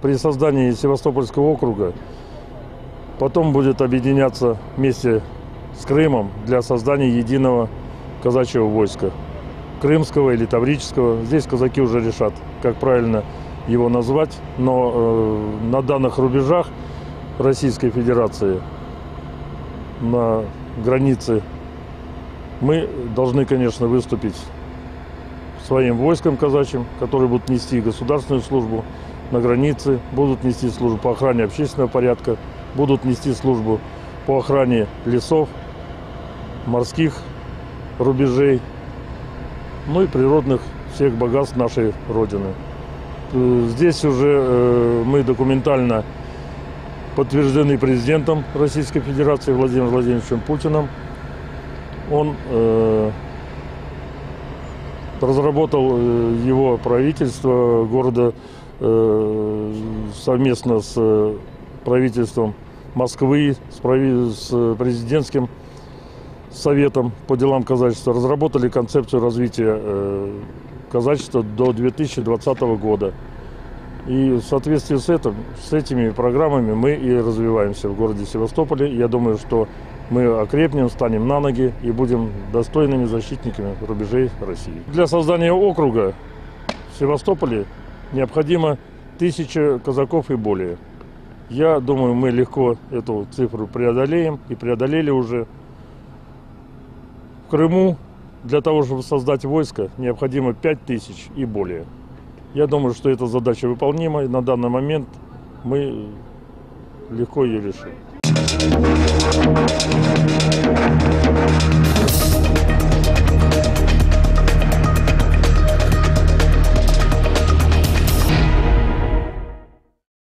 При создании Севастопольского округа потом будет объединяться вместе с Крымом для создания единого казачьего войска. Крымского или Таврического. Здесь казаки уже решат, как правильно его назвать. Но э, на данных рубежах Российской Федерации, на границе, мы должны, конечно, выступить своим войском казачьим, которые будут нести государственную службу на границе, будут нести службу по охране общественного порядка, будут нести службу по охране лесов, морских рубежей, ну и природных всех богатств нашей Родины. Э, Здесь уже э, мы документально подтверждены президентом Российской Федерации Владимиром Владимировичем Путиным. Он э, разработал его правительство города совместно с э, правительством Москвы, с президентским советом по делам казачества разработали концепцию развития э, казачества до 2020 года. И в соответствии с, этим, с этими программами мы и развиваемся в городе Севастополе. Я думаю, что мы окрепнем, станем на ноги и будем достойными защитниками рубежей России. Для создания округа в Севастополе необходимо тысяча казаков и более. Я думаю, мы легко эту цифру преодолеем и преодолели уже. В Крыму для того, чтобы создать войско, необходимо 5 тысяч и более. Я думаю, что эта задача выполнима, и на данный момент мы легко ее решим.